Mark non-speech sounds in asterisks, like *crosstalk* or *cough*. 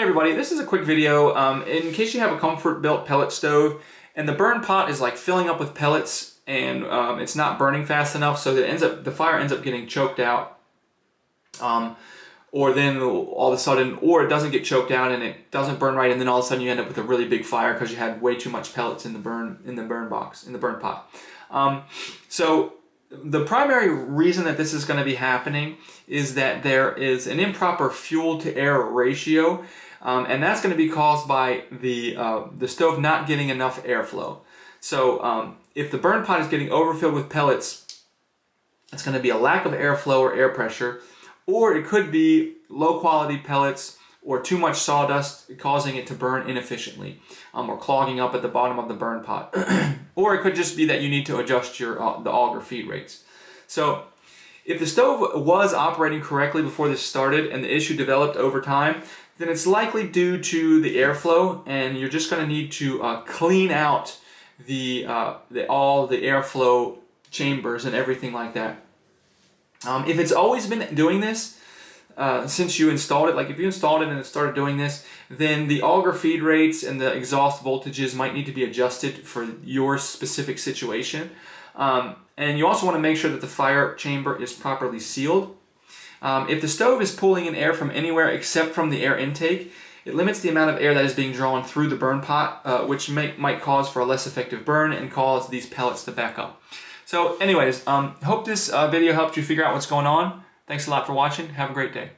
Hey everybody, this is a quick video. Um, in case you have a ComfortBilt pellet stove and the burn pot is like filling up with pellets and um, it's not burning fast enough so that ends up the fire ends up getting choked out. Um, or then all of a sudden, or it doesn't get choked out and it doesn't burn right, and then all of a sudden you end up with a really big fire because you had way too much pellets in the burn in the burn box in the burn pot. Um, so the primary reason that this is going to be happening is that there is an improper fuel to air ratio um, and that's going to be caused by the, uh, the stove not getting enough airflow. So um, if the burn pot is getting overfilled with pellets, it's going to be a lack of airflow or air pressure, or it could be low quality pellets or too much sawdust causing it to burn inefficiently um, or clogging up at the bottom of the burn pot. *clears throat* or it could just be that you need to adjust your uh, the auger feed rates. So if the stove was operating correctly before this started and the issue developed over time, then it's likely due to the airflow and you're just going to need to uh, clean out the, uh, the, all the airflow chambers and everything like that. Um, if it's always been doing this, uh, since you installed it, like if you installed it and it started doing this, then the auger feed rates and the exhaust voltages might need to be adjusted for your specific situation. Um, and you also want to make sure that the fire chamber is properly sealed. Um, if the stove is pulling in air from anywhere except from the air intake, it limits the amount of air that is being drawn through the burn pot, uh, which may, might cause for a less effective burn and cause these pellets to back up. So anyways, um, hope this uh, video helped you figure out what's going on. Thanks a lot for watching. Have a great day.